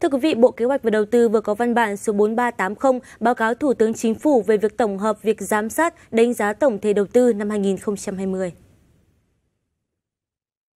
Thưa quý vị, Bộ Kế hoạch và Đầu tư vừa có văn bản số 4380 báo cáo Thủ tướng Chính phủ về việc tổng hợp việc giám sát, đánh giá tổng thể đầu tư năm 2020.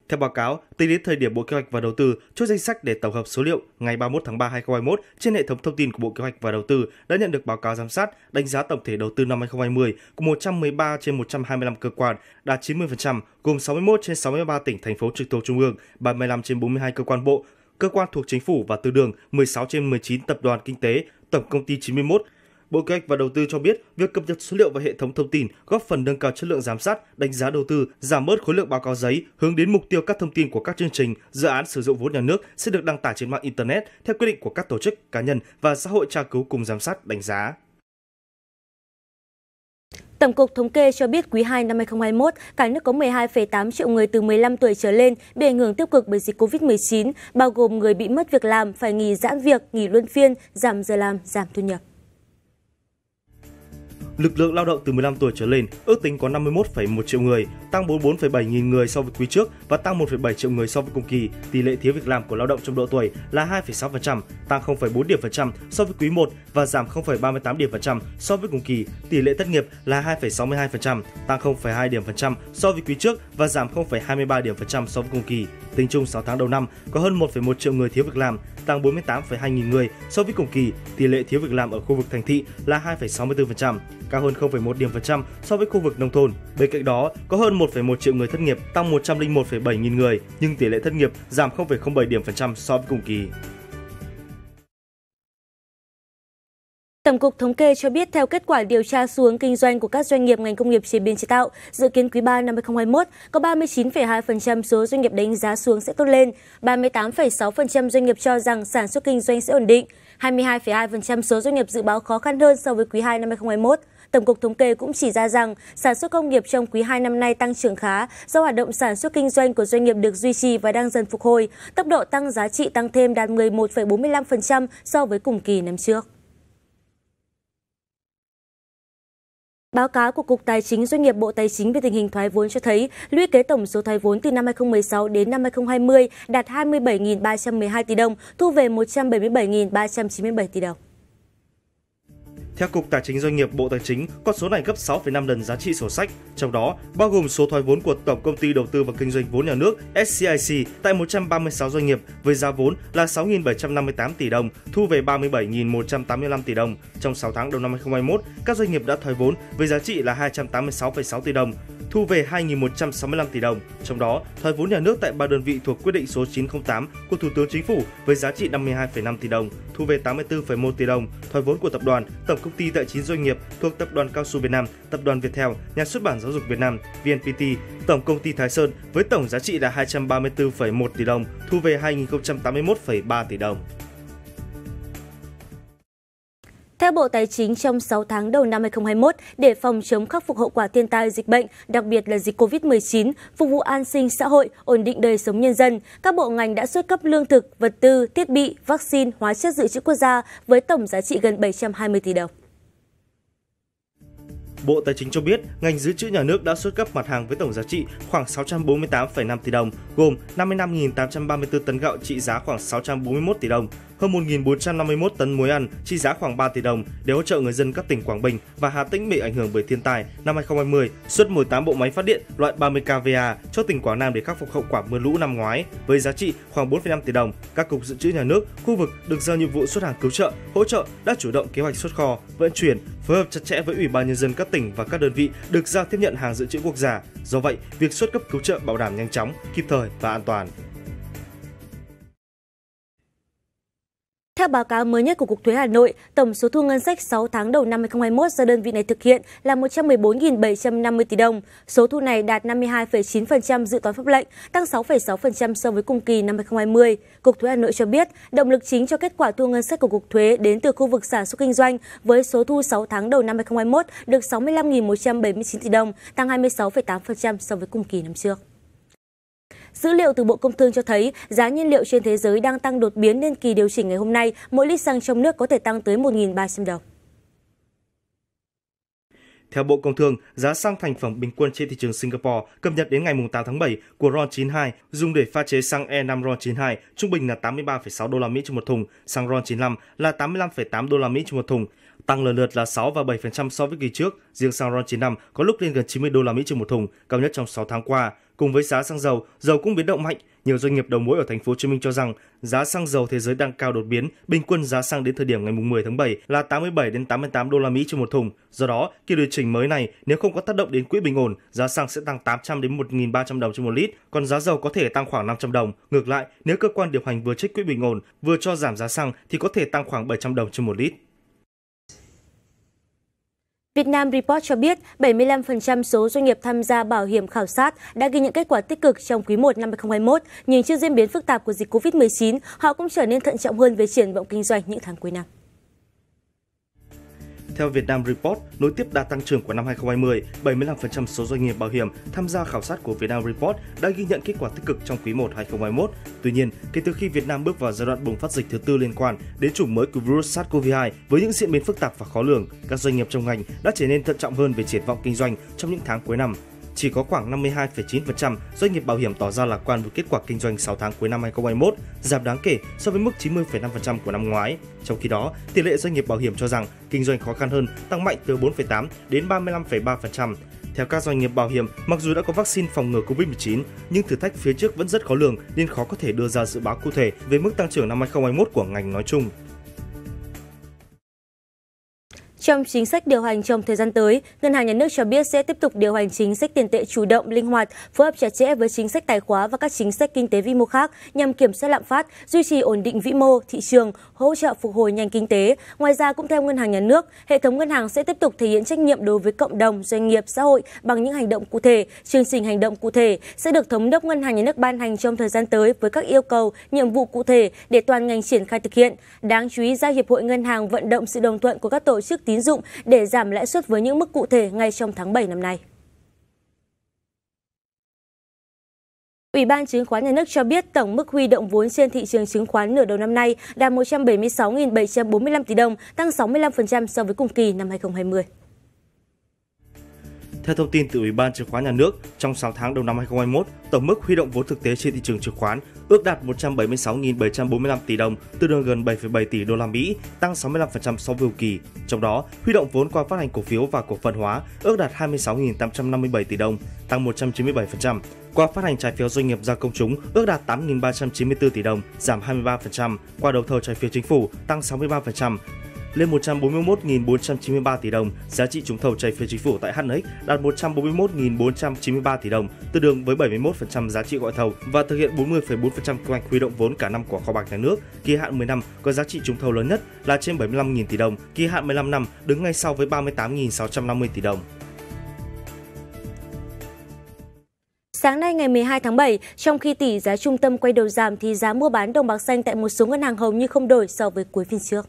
Theo báo cáo, tính đến thời điểm Bộ Kế hoạch và Đầu tư chốt danh sách để tổng hợp số liệu ngày 31 tháng 3 2021 trên hệ thống thông tin của Bộ Kế hoạch và Đầu tư đã nhận được báo cáo giám sát, đánh giá tổng thể đầu tư năm 2020 của 113 trên 125 cơ quan, đạt 90%, gồm 61 trên 63 tỉnh thành phố trực thuộc trung ương, 35 trên 42 cơ quan bộ, cơ quan thuộc chính phủ và tư đường, 16 trên 19 tập đoàn kinh tế, tổng công ty 91, Bộ Kế hoạch và Đầu tư cho biết, việc cập nhật số liệu vào hệ thống thông tin góp phần nâng cao chất lượng giám sát, đánh giá đầu tư, giảm bớt khối lượng báo cáo giấy, hướng đến mục tiêu các thông tin của các chương trình, dự án sử dụng vốn nhà nước sẽ được đăng tải trên mạng internet theo quy định của các tổ chức, cá nhân và xã hội tra cứu cùng giám sát, đánh giá. Tổng cục Thống kê cho biết quý 2 năm 2021, cả nước có 12,8 triệu người từ 15 tuổi trở lên bị ảnh hưởng tiêu cực bởi dịch COVID-19, bao gồm người bị mất việc làm, phải nghỉ giãn việc, nghỉ luân phiên, giảm giờ làm, giảm thu nhập. Lực lượng lao động từ 15 tuổi trở lên ước tính có 51,1 triệu người, tăng 44,7 nghìn người so với quý trước và tăng 1,7 triệu người so với cùng kỳ. Tỷ lệ thiếu việc làm của lao động trong độ tuổi là 2,6%, tăng 0,4 điểm phần trăm so với quý 1 và giảm 0,38 điểm phần trăm so với cùng kỳ. Tỷ lệ thất nghiệp là 2,62%, tăng 0,2 điểm phần trăm so với quý trước và giảm 0,23 điểm phần trăm so với cùng kỳ. Tính chung 6 tháng đầu năm, có hơn 1,1 triệu người thiếu việc làm, tăng 48,2 nghìn người so với cùng kỳ. Tỷ lệ thiếu việc làm ở khu vực thành thị là 2,64%, cao hơn 0,1 điểm phần trăm so với khu vực nông thôn. Bên cạnh đó, có hơn 1,1 triệu người thất nghiệp, tăng 101,7 nghìn người, nhưng tỷ lệ thất nghiệp giảm 0,07 điểm phần trăm so với cùng kỳ. Tổng cục Thống kê cho biết theo kết quả điều tra xuống kinh doanh của các doanh nghiệp ngành công nghiệp chế biến chế tạo, dự kiến quý 3 năm 2021 có 39,2% số doanh nghiệp đánh giá xuống sẽ tốt lên, 38,6% doanh nghiệp cho rằng sản xuất kinh doanh sẽ ổn định, 22,2% số doanh nghiệp dự báo khó khăn hơn so với quý 2 năm 2021. Tổng cục Thống kê cũng chỉ ra rằng sản xuất công nghiệp trong quý 2 năm nay tăng trưởng khá do hoạt động sản xuất kinh doanh của doanh nghiệp được duy trì và đang dần phục hồi. Tốc độ tăng giá trị tăng thêm đạt 11,45% so với cùng kỳ năm trước. Báo cáo của Cục Tài chính Doanh nghiệp Bộ Tài chính về tình hình thoái vốn cho thấy, lũy kế tổng số thoái vốn từ năm 2016 đến năm 2020 đạt 27.312 tỷ đồng, thu về 177.397 tỷ đồng. Theo Cục Tài chính Doanh nghiệp Bộ Tài chính, con số này gấp 6,5 lần giá trị sổ sách, trong đó bao gồm số thoái vốn của Tổng Công ty Đầu tư và Kinh doanh vốn nhà nước SCIC tại 136 doanh nghiệp với giá vốn là 6.758 tỷ đồng, thu về 37.185 tỷ đồng. Trong 6 tháng đầu năm 2021, các doanh nghiệp đã thoái vốn với giá trị là 286,6 tỷ đồng, thu về 2.165 tỷ đồng. Trong đó, thoái vốn nhà nước tại ba đơn vị thuộc quyết định số 908 của Thủ tướng Chính phủ với giá trị 52,5 tỷ đồng, thu về 84,1 tỷ đồng. Thoái vốn của tập đoàn, tổng công ty tại 9 doanh nghiệp thuộc Tập đoàn Cao su Việt Nam, Tập đoàn Viettel, Nhà xuất bản Giáo dục Việt Nam, VNPT, Tổng công ty Thái Sơn với tổng giá trị là 234,1 tỷ đồng, thu về 2.081,3 tỷ đồng. Theo Bộ Tài chính, trong 6 tháng đầu năm 2021, để phòng chống khắc phục hậu quả thiên tai dịch bệnh, đặc biệt là dịch COVID-19, phục vụ an sinh xã hội, ổn định đời sống nhân dân, các bộ ngành đã xuất cấp lương thực, vật tư, thiết bị, vaccine, hóa chất dự trữ quốc gia với tổng giá trị gần 720 tỷ đồng. Bộ Tài chính cho biết, ngành dự trữ nhà nước đã xuất cấp mặt hàng với tổng giá trị khoảng 648,5 tỷ đồng, gồm 55.834 tấn gạo trị giá khoảng 641 tỷ đồng, hơn 1.451 tấn muối ăn trị giá khoảng 3 tỷ đồng để hỗ trợ người dân các tỉnh Quảng Bình và Hà Tĩnh bị ảnh hưởng bởi thiên tai năm 2020, xuất 18 bộ máy phát điện loại 30 kVA cho tỉnh Quảng Nam để khắc phục hậu quả mưa lũ năm ngoái với giá trị khoảng 4,5 tỷ đồng. Các cục dự trữ nhà nước, khu vực được giao nhiệm vụ xuất hàng cứu trợ, hỗ trợ đã chủ động kế hoạch xuất kho, vận chuyển, phối hợp chặt chẽ với Ủy ban nhân dân các tỉnh và các đơn vị được giao tiếp nhận hàng dự trữ quốc gia. Do vậy, việc xuất cấp cứu trợ bảo đảm nhanh chóng, kịp thời và an toàn. Theo báo cáo mới nhất của Cục Thuế Hà Nội, tổng số thu ngân sách 6 tháng đầu năm 2021 do đơn vị này thực hiện là 114.750 tỷ đồng. Số thu này đạt 52,9% dự toán pháp lệnh, tăng 6,6% so với cùng kỳ năm 2020. Cục Thuế Hà Nội cho biết, động lực chính cho kết quả thu ngân sách của Cục Thuế đến từ khu vực sản xuất kinh doanh với số thu 6 tháng đầu năm 2021 được 65.179 tỷ đồng, tăng 26,8% so với cùng kỳ năm trước. Dữ liệu từ Bộ Công Thương cho thấy giá nhiên liệu trên thế giới đang tăng đột biến nên kỳ điều chỉnh ngày hôm nay, mỗi lít xăng trong nước có thể tăng tới 1.300 đồng. Theo Bộ Công Thương, giá xăng thành phẩm bình quân trên thị trường Singapore cập nhật đến ngày 8 tháng 7 của RON 92 dùng để pha chế xăng E5 RON 92 trung bình là 83,6 đô la Mỹ trên một thùng, xăng RON 95 là 85,8 đô la Mỹ trên một thùng, tăng lần lượt là 6 và 7% so với kỳ trước. Riêng xăng RON 95 có lúc lên gần 90 đô la Mỹ trên một thùng, cao nhất trong 6 tháng qua. Cùng với giá xăng dầu, dầu cũng biến động mạnh. Nhiều doanh nghiệp đầu mối ở thành phố Hồ Chí Minh cho rằng giá xăng dầu thế giới đang cao đột biến, bình quân giá xăng đến thời điểm ngày 10 tháng 7 là 87 đến 88 đô la Mỹ trên một thùng. Do đó, kỳ điều chỉnh mới này nếu không có tác động đến quỹ bình ổn, giá xăng sẽ tăng 800 đến 1.300 đồng trên một lít, còn giá dầu có thể tăng khoảng 500 đồng. Ngược lại, nếu cơ quan điều hành vừa trích quỹ bình ổn, vừa cho giảm giá xăng thì có thể tăng khoảng 700 đồng trên một lít. Việt Nam Report cho biết 75% số doanh nghiệp tham gia bảo hiểm khảo sát đã ghi nhận kết quả tích cực trong quý 1 năm 2021, nhưng trước diễn biến phức tạp của dịch COVID-19, họ cũng trở nên thận trọng hơn về triển vọng kinh doanh những tháng cuối năm. Theo Vietnam Report, nối tiếp đà tăng trưởng của năm 2020, 75% số doanh nghiệp bảo hiểm tham gia khảo sát của Vietnam Report đã ghi nhận kết quả tích cực trong quý 1 2021. Tuy nhiên, kể từ khi Việt Nam bước vào giai đoạn bùng phát dịch thứ tư liên quan đến chủng mới của virus SARS-CoV-2 với những diễn biến phức tạp và khó lường, các doanh nghiệp trong ngành đã trở nên thận trọng hơn về triển vọng kinh doanh trong những tháng cuối năm chỉ có khoảng 52,9% doanh nghiệp bảo hiểm tỏ ra lạc quan với kết quả kinh doanh 6 tháng cuối năm 2021, giảm đáng kể so với mức 90,5% của năm ngoái. Trong khi đó, tỷ lệ doanh nghiệp bảo hiểm cho rằng kinh doanh khó khăn hơn, tăng mạnh từ 4,8 đến 35,3%. Theo các doanh nghiệp bảo hiểm, mặc dù đã có vaccine phòng ngừa COVID-19, nhưng thử thách phía trước vẫn rất khó lường nên khó có thể đưa ra dự báo cụ thể về mức tăng trưởng năm 2021 của ngành nói chung. Trong chính sách điều hành trong thời gian tới, Ngân hàng Nhà nước cho biết sẽ tiếp tục điều hành chính sách tiền tệ chủ động, linh hoạt, phối hợp chặt chẽ với chính sách tài khóa và các chính sách kinh tế vĩ mô khác nhằm kiểm soát lạm phát, duy trì ổn định vĩ mô, thị trường, hỗ trợ phục hồi nhanh kinh tế. Ngoài ra, cũng theo Ngân hàng Nhà nước, hệ thống ngân hàng sẽ tiếp tục thể hiện trách nhiệm đối với cộng đồng, doanh nghiệp, xã hội bằng những hành động cụ thể, chương trình hành động cụ thể sẽ được thống đốc Ngân hàng Nhà nước ban hành trong thời gian tới với các yêu cầu, nhiệm vụ cụ thể để toàn ngành triển khai thực hiện. Đáng chú ý, ra Hiệp hội Ngân hàng vận động sự đồng thuận của các tổ chức tín tín dụng để giảm lãi suất với những mức cụ thể ngay trong tháng 7 năm nay. Ủy ban Chứng khoán Nhà nước cho biết tổng mức huy động vốn trên thị trường chứng khoán nửa đầu năm nay đạt 176.745 tỷ đồng, tăng 65% so với cùng kỳ năm 2020. Theo thông tin từ Ủy ban Chứng khoán Nhà nước, trong 6 tháng đầu năm 2021, tổng mức huy động vốn thực tế trên thị trường chứng khoán ước đạt 176.745 tỷ đồng, tương đương gần 7,7 tỷ đô la Mỹ, tăng 65% so với kỳ. Trong đó, huy động vốn qua phát hành cổ phiếu và cổ phần hóa ước đạt 26.857 tỷ đồng, tăng 197%. Qua phát hành trái phiếu doanh nghiệp ra công chúng ước đạt 8.394 tỷ đồng, giảm 23%. Qua đấu thầu trái phiếu chính phủ tăng 63%, lên 141.493 tỷ đồng, giá trị trúng thầu trái phiếu chính phủ tại HNX đạt 141.493 tỷ đồng, tương đương với 71% giá trị gọi thầu và thực hiện 40,4% kế hoạch huy động vốn cả năm của kho bạc nhà nước. Kỳ hạn 10 năm có giá trị trúng thầu lớn nhất là trên 75.000 tỷ đồng, kỳ hạn 15 năm đứng ngay sau với 38.650 tỷ đồng. Sáng nay ngày 12 tháng 7, trong khi tỷ giá trung tâm quay đầu giảm thì giá mua bán đồng bạc xanh tại một số ngân hàng hầu như không đổi so với cuối phiên trước.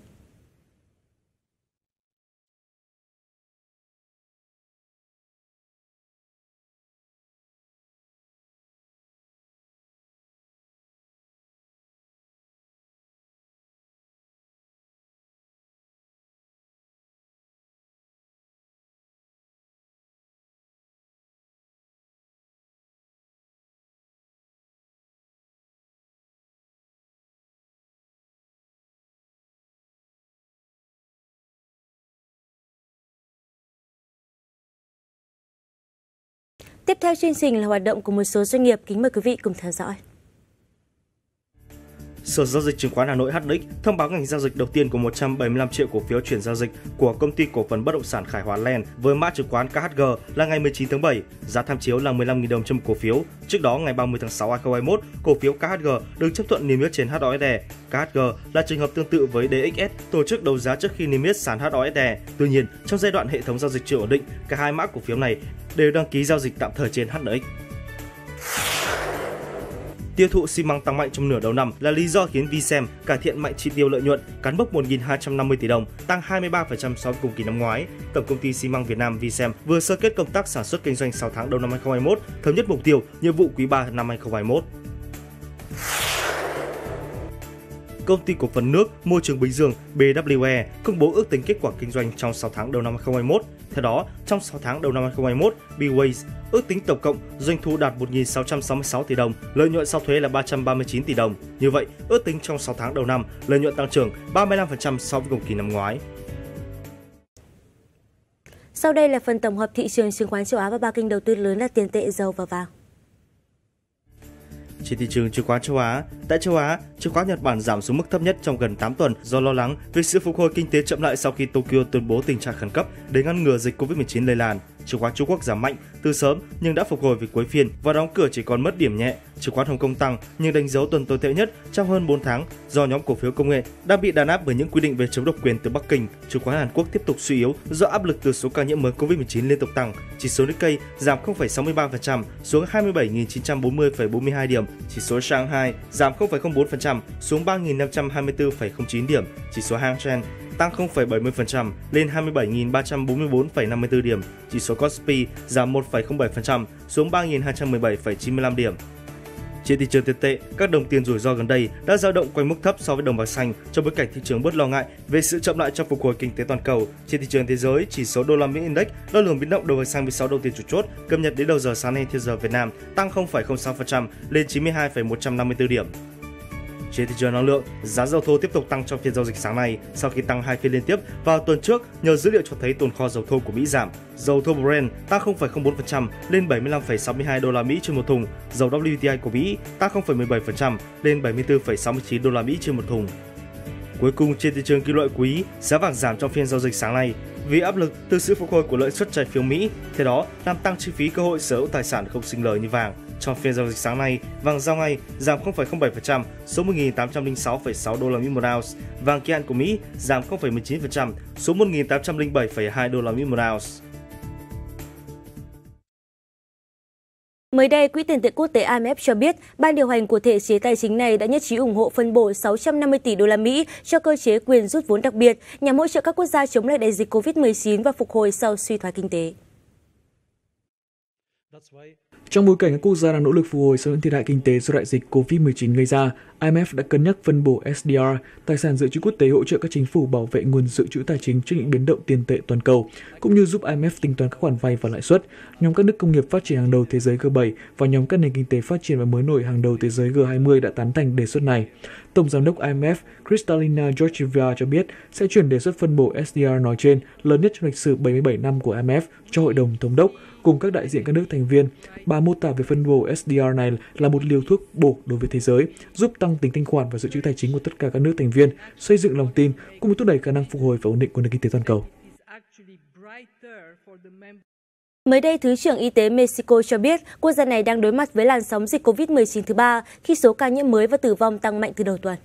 Tiếp theo chương trình là hoạt động của một số doanh nghiệp. Kính mời quý vị cùng theo dõi. Sở giao dịch chứng khoán Hà Nội HNX thông báo ngành giao dịch đầu tiên của 175 triệu cổ phiếu chuyển giao dịch của công ty cổ phần bất động sản Khải Hòa Land với mã chứng khoán KHG là ngày 19 tháng 7, giá tham chiếu là 15.000 đồng trên cổ phiếu. Trước đó ngày 30 tháng 6 2021, cổ phiếu KHG được chấp thuận niêm yết trên HOSE. KHG là trường hợp tương tự với DXS, tổ chức đấu giá trước khi niêm yết sàn HOSE. Tuy nhiên, trong giai đoạn hệ thống giao dịch chưa ổn định, cả hai mã cổ phiếu này đều đăng ký giao dịch tạm thời trên HNX. Tiêu thụ xi măng tăng mạnh trong nửa đầu năm là lý do khiến Vsem cải thiện mạnh chỉ tiêu lợi nhuận, cán mốc 1.250 tỷ đồng, tăng 23% so với cùng kỳ năm ngoái. Tổng công ty xi măng Việt Nam Vsem vừa sơ kết công tác sản xuất kinh doanh 6 tháng đầu năm 2021, thống nhất mục tiêu nhiệm vụ quý 3 năm 2021. Công ty cổ phần nước Môi trường Bình Dương BWE công bố ước tính kết quả kinh doanh trong 6 tháng đầu năm 2021. Theo đó, trong 6 tháng đầu năm 2021, Bways ước tính tổng cộng doanh thu đạt 1.666 tỷ đồng, lợi nhuận sau thuế là 339 tỷ đồng. Như vậy, ước tính trong 6 tháng đầu năm, lợi nhuận tăng trưởng 35% so với cùng kỳ năm ngoái. Sau đây là phần tổng hợp thị trường chứng khoán châu Á và ba kênh đầu tư lớn là tiền tệ, dầu và vàng. Trên thị trường chứng khoán châu Á, tại châu Á, chứng khoán Nhật Bản giảm xuống mức thấp nhất trong gần 8 tuần do lo lắng về sự phục hồi kinh tế chậm lại sau khi Tokyo tuyên bố tình trạng khẩn cấp để ngăn ngừa dịch Covid-19 lây lan. Chứng khoán Trung Quốc giảm mạnh từ sớm nhưng đã phục hồi về cuối phiên và đóng cửa chỉ còn mất điểm nhẹ. Chứng khoán Hồng Kông tăng nhưng đánh dấu tuần tồi tệ nhất trong hơn 4 tháng do nhóm cổ phiếu công nghệ đang bị đàn áp bởi những quy định về chống độc quyền từ Bắc Kinh. Chứng khoán Hàn Quốc tiếp tục suy yếu do áp lực từ số ca nhiễm mới Covid-19 liên tục tăng. Chỉ số Nikkei giảm 0,63% xuống 27.940,42 điểm. Chỉ số Shanghai giảm 0,04% xuống 3.524,09 điểm. Chỉ số Hang Seng tăng 0,70% lên 27.344,54 điểm. Chỉ số Kospi giảm 1,07% xuống 3.217,95 điểm. Trên thị trường tiền tệ, các đồng tiền rủi ro gần đây đã dao động quanh mức thấp so với đồng bạc xanh trong bối cảnh thị trường bớt lo ngại về sự chậm lại trong phục hồi kinh tế toàn cầu. Trên thị trường thế giới, chỉ số đô la Mỹ Index, đo lường biến động đồng bạc xanh 16 đồng tiền chủ chốt, cập nhật đến đầu giờ sáng nay theo giờ Việt Nam, tăng 0,06% lên 92,154 điểm. Trên thị trường năng lượng, giá dầu thô tiếp tục tăng trong phiên giao dịch sáng nay sau khi tăng hai phiên liên tiếp vào tuần trước nhờ dữ liệu cho thấy tồn kho dầu thô của Mỹ giảm. Dầu thô Brent tăng 0,04% lên 75,62 đô la Mỹ trên một thùng. Dầu WTI của Mỹ tăng 0,17% lên 74,69 đô la Mỹ trên một thùng. Cuối cùng trên thị trường kim loại quý, giá vàng giảm trong phiên giao dịch sáng nay vì áp lực từ sự phục hồi của lợi suất trái phiếu Mỹ, theo đó làm tăng chi phí cơ hội sở hữu tài sản không sinh lời như vàng. Trong phiên giao dịch sáng nay, vàng giao ngay giảm 0,07% số 1.806,6 đô la Mỹ một ounce, vàng kian của Mỹ giảm 0,19% số 1.807,2 đô la Mỹ một ounce. Mới đây, Quỹ tiền tệ quốc tế IMF cho biết, ban điều hành của thể chế tài chính này đã nhất trí ủng hộ phân bổ 650 tỷ đô la Mỹ cho cơ chế quyền rút vốn đặc biệt nhằm hỗ trợ các quốc gia chống lại đại dịch COVID-19 và phục hồi sau suy thoái kinh tế. Trong bối cảnh các quốc gia đang nỗ lực phục hồi sau những thiệt hại kinh tế do đại dịch COVID-19 gây ra, IMF đã cân nhắc phân bổ SDR, tài sản dự trữ quốc tế hỗ trợ các chính phủ bảo vệ nguồn dự trữ tài chính trước những biến động tiền tệ toàn cầu, cũng như giúp IMF tính toán các khoản vay và lãi suất. Nhóm các nước công nghiệp phát triển hàng đầu thế giới G7 và nhóm các nền kinh tế phát triển và mới nổi hàng đầu thế giới G20 đã tán thành đề xuất này. Tổng giám đốc IMF Kristalina Georgieva cho biết sẽ chuyển đề xuất phân bổ SDR nói trên lớn nhất trong lịch sử 77 năm của IMF cho Hội đồng Thống đốc cùng các đại diện các nước thành viên. Bà mô tả về phân bổ SDR này là một liều thuốc bổ đối với thế giới, giúp tăng tính thanh khoản và dự trữ tài chính của tất cả các nước thành viên, xây dựng lòng tin, cũng như thúc đẩy khả năng phục hồi và ổn định của nền kinh tế toàn cầu. Mới đây, Thứ trưởng Y tế Mexico cho biết quốc gia này đang đối mặt với làn sóng dịch COVID-19 thứ ba khi số ca nhiễm mới và tử vong tăng mạnh từ đầu tuần.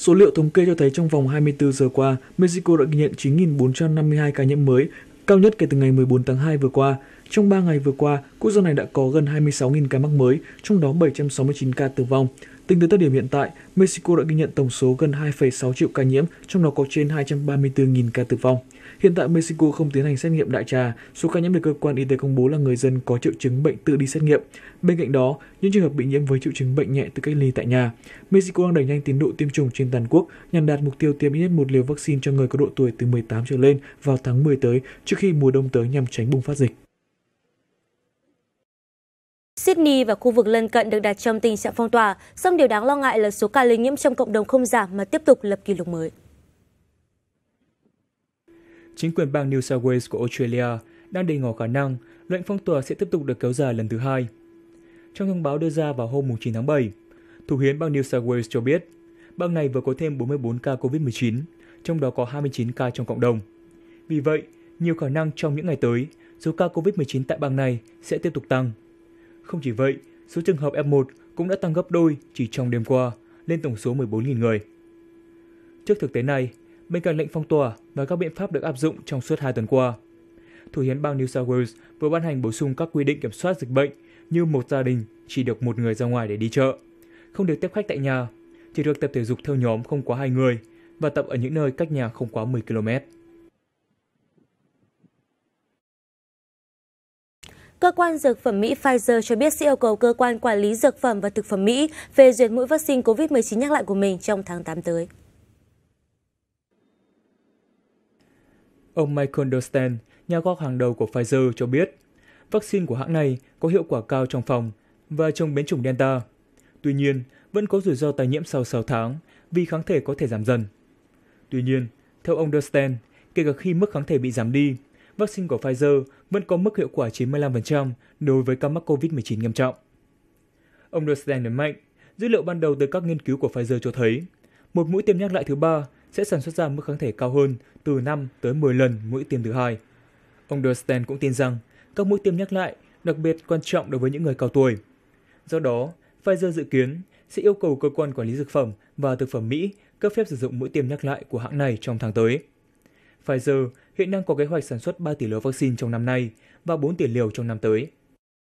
Số liệu thống kê cho thấy trong vòng 24 giờ qua, Mexico đã ghi nhận 9.452 ca nhiễm mới, cao nhất kể từ ngày 14 tháng 2 vừa qua. Trong 3 ngày vừa qua, quốc gia này đã có gần 26.000 ca mắc mới, trong đó 769 ca tử vong. Tính tới thời điểm hiện tại, Mexico đã ghi nhận tổng số gần 2,6 triệu ca nhiễm, trong đó có trên 234.000 ca tử vong. Hiện tại Mexico không tiến hành xét nghiệm đại trà, số ca nhiễm được cơ quan y tế công bố là người dân có triệu chứng bệnh tự đi xét nghiệm. Bên cạnh đó, những trường hợp bị nhiễm với triệu chứng bệnh nhẹ tự cách ly tại nhà. Mexico đang đẩy nhanh tiến độ tiêm chủng trên toàn quốc nhằm đạt mục tiêu tiêm ít nhất một liều vaccine cho người có độ tuổi từ 18 trở lên vào tháng 10 tới trước khi mùa đông tới nhằm tránh bùng phát dịch. Sydney và khu vực lân cận được đặt trong tình trạng phong tỏa, song điều đáng lo ngại là số ca lây nhiễm trong cộng đồng không giảm mà tiếp tục lập kỷ lục mới. Chính quyền bang New South Wales của Australia đang đề ngỏ khả năng lệnh phong tỏa sẽ tiếp tục được kéo dài lần thứ hai. Trong thông báo đưa ra vào hôm 9 tháng 7, Thủ hiến bang New South Wales cho biết bang này vừa có thêm 44 ca COVID-19, trong đó có 29 ca trong cộng đồng. Vì vậy, nhiều khả năng trong những ngày tới, số ca COVID-19 tại bang này sẽ tiếp tục tăng. Không chỉ vậy, số trường hợp F1 cũng đã tăng gấp đôi chỉ trong đêm qua, lên tổng số 14.000 người. Trước thực tế này, bên cạnh lệnh phong tỏa và các biện pháp được áp dụng trong suốt hai tuần qua, Thủ hiến bang New South Wales vừa ban hành bổ sung các quy định kiểm soát dịch bệnh như một gia đình chỉ được một người ra ngoài để đi chợ, không được tiếp khách tại nhà, chỉ được tập thể dục theo nhóm không quá hai người và tập ở những nơi cách nhà không quá 10 km. Cơ quan dược phẩm Mỹ Pfizer cho biết sẽ yêu cầu cơ quan quản lý dược phẩm và thực phẩm Mỹ phê duyệt mũi vaccine COVID-19 nhắc lại của mình trong tháng 8 tới. Ông Michael Dostan, nhà khoa học hàng đầu của Pfizer cho biết, vaccine của hãng này có hiệu quả cao trong phòng và trong biến chủng Delta. Tuy nhiên, vẫn có rủi ro tái nhiễm sau 6 tháng vì kháng thể có thể giảm dần. Tuy nhiên, theo ông Dostan, kể cả khi mức kháng thể bị giảm đi, vaccine của Pfizer vẫn có mức hiệu quả 95% đối với ca mắc COVID-19 nghiêm trọng. Ông Dostan nhấn mạnh, dữ liệu ban đầu từ các nghiên cứu của Pfizer cho thấy một mũi tiêm nhắc lại thứ ba sẽ sản xuất ra mức kháng thể cao hơn từ 5 tới 10 lần mũi tiêm thứ hai. Ông Dostan cũng tin rằng các mũi tiêm nhắc lại đặc biệt quan trọng đối với những người cao tuổi. Do đó, Pfizer dự kiến sẽ yêu cầu cơ quan quản lý dược phẩm và thực phẩm Mỹ cấp phép sử dụng mũi tiêm nhắc lại của hãng này trong tháng tới. Pfizer hiện đang có kế hoạch sản xuất 3 tỷ liều vaccine trong năm nay và 4 tỷ liều trong năm tới.